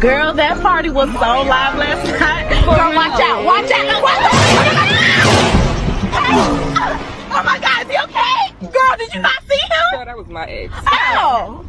Girl, that party was so live last night. Girl, watch out, watch out, watch out. Oh my God, is he okay? Girl, did you not see him? Girl, that was my ex. Oh.